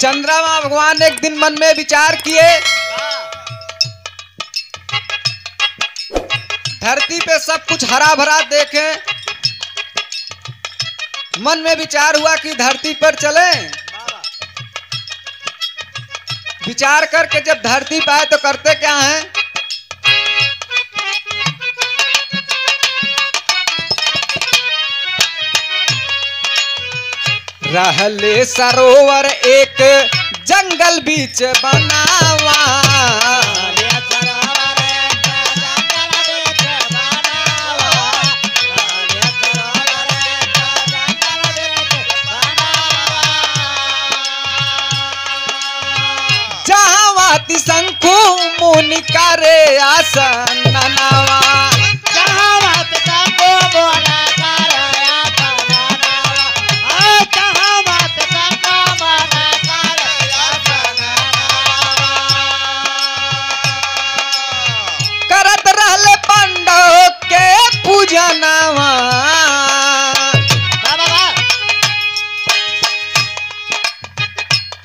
चंद्रमा भगवान एक दिन मन में विचार किए। धरती पे सब कुछ हरा भरा देखे। मन में विचार हुआ कि धरती पर चले। विचार करके जब धरती पाए तो करते क्या हैं? रहले सरोवर एक जंगल बीच बनावा। शंखु मुनि करे आसन ननावा।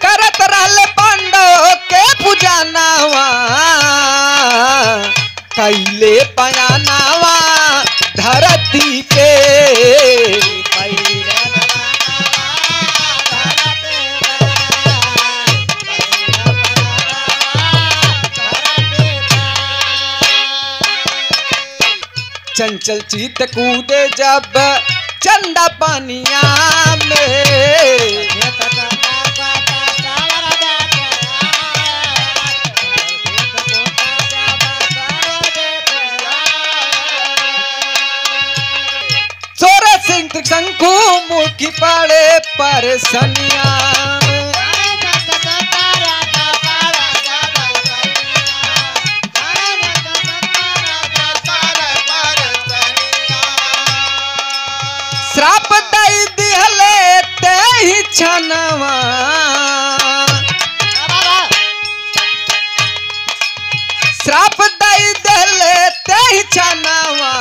करत रहले पांडव के पूजनवा कैले चंचल चीत कूदे जब चंदा पानिया में। सोर सिंह शंखु मुखी पड़े पर सनिया। श्राप दई दिहले ते ही छनवा। श्राप दई दिहले ते ही छनवा।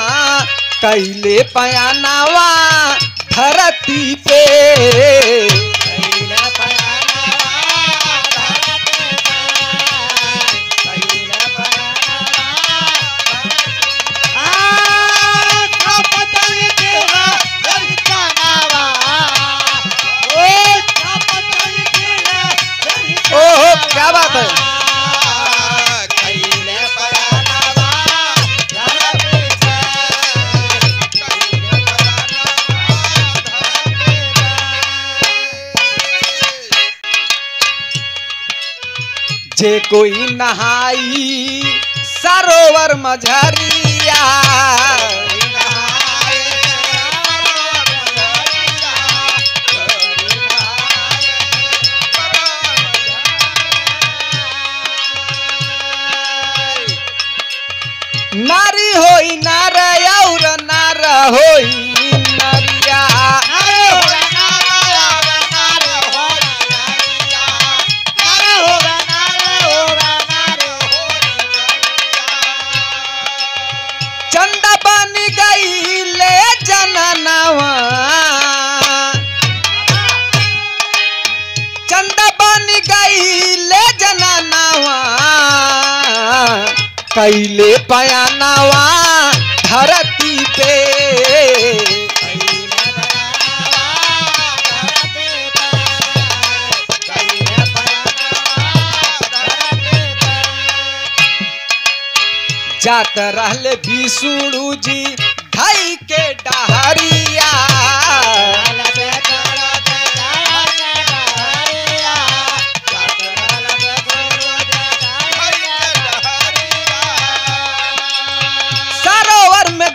कैले पयानावा, धरती पे। जे कोई नहाई सरोवर मझरिया। नारी होई नार और नार होई। कैले पयानवा धरती पे। जात रहले विष्णु जी धई के डहरिया।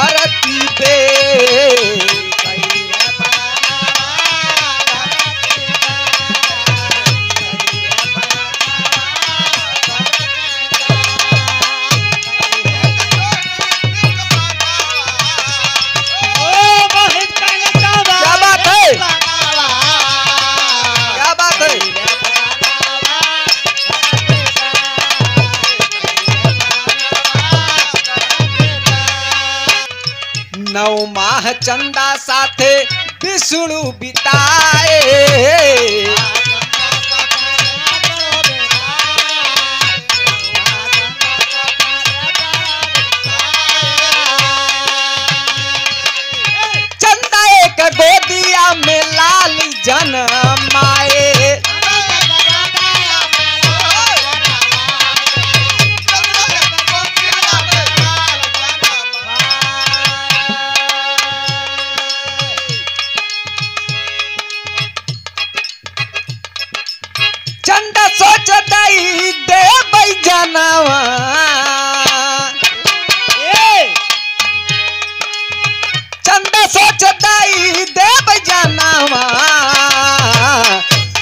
払っ चंदा साथे विष्णु बिताए।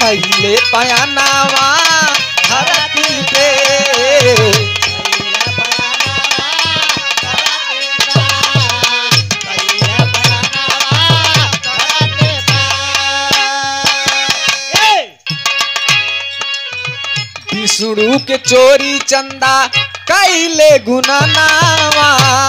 पहले पयानावा धरती पे। विष्णु के चोरी चंदा कैले गुनावा कूद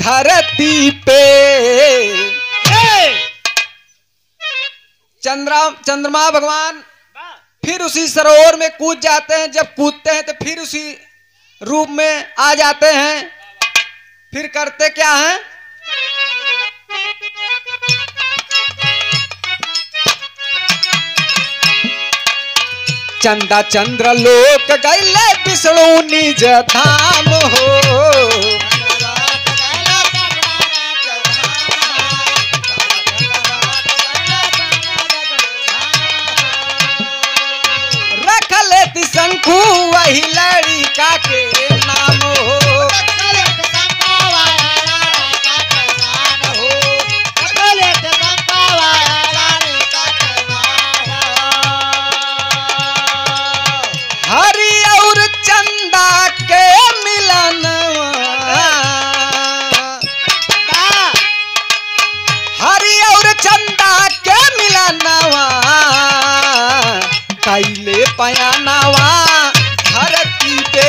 धरती पे। चंद्रा चंद्रमा भगवान फिर उसी सरोवर में कूद जाते हैं। जब कूदते हैं तो फिर उसी रूप में आ जाते हैं। फिर करते क्या हैं? चंदा चंद्र लोक गैले विष्णु निज धाम हो। लेती वही लड़िका के नाम हो। हरि और चंदा के मिलन हरि और चंदा के मिलनवा कैले पयानवा धरती पे।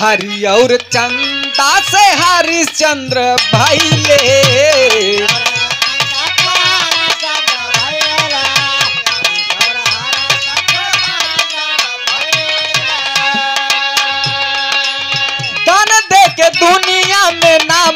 हरि और चंदा से हरिश्चंद्र भैले धन दुनिया में नामवा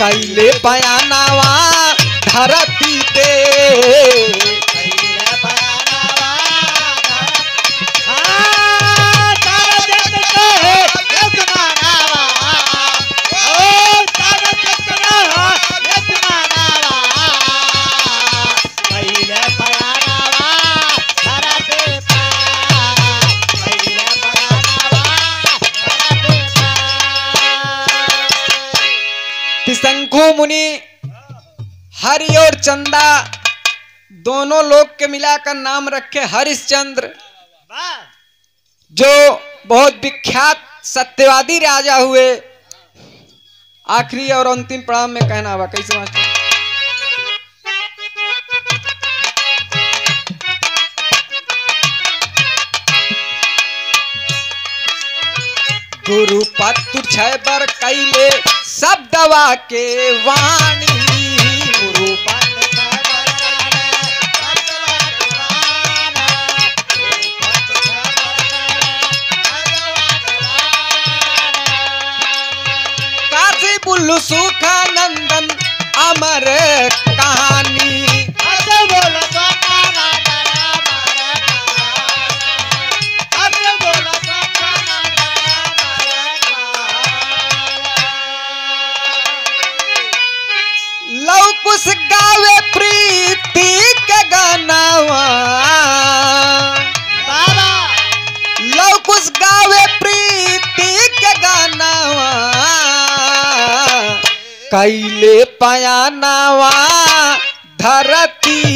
कैले बयानावा धरती पे। मुनि, हरि और चंदा दोनों लोग के मिलाकर नाम रखे हरिश्चंद्र, जो बहुत विख्यात सत्यवादी राजा हुए। आखिरी और अंतिम प्रणाम में कहना हुआ कैसे मास्टर गुरु पत्र कई ले सब दवा के वाणी। कैले पयानावा धरती